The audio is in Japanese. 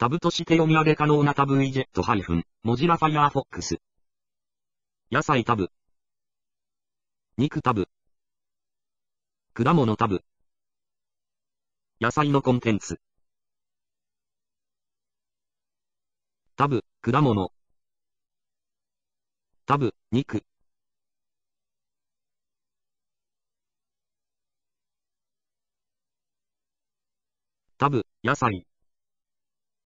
タブとして読み上げ可能なタブウィジェット配分、モジラファイアーフォックス。野菜タブ。肉タブ。果物タブ。野菜のコンテンツ。タブ、果物。タブ、肉。タブ、野菜。